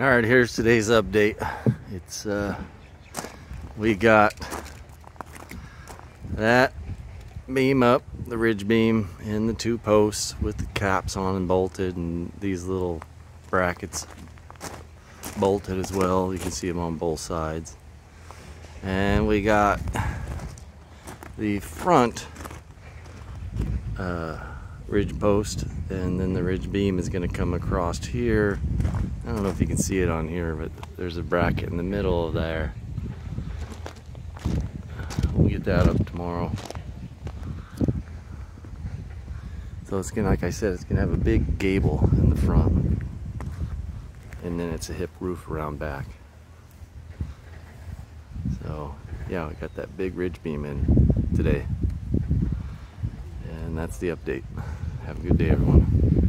All right, here's today's update. It's uh, we got that beam up, the ridge beam, and the two posts with the caps on and bolted, and these little brackets bolted as well. You can see them on both sides. And we got the front uh, ridge post, and then the ridge beam is going to come across here I don't know if you can see it on here, but there's a bracket in the middle of there. We'll get that up tomorrow. So it's gonna, like I said, it's gonna have a big gable in the front. And then it's a hip roof around back. So yeah, we got that big ridge beam in today. And that's the update. Have a good day everyone.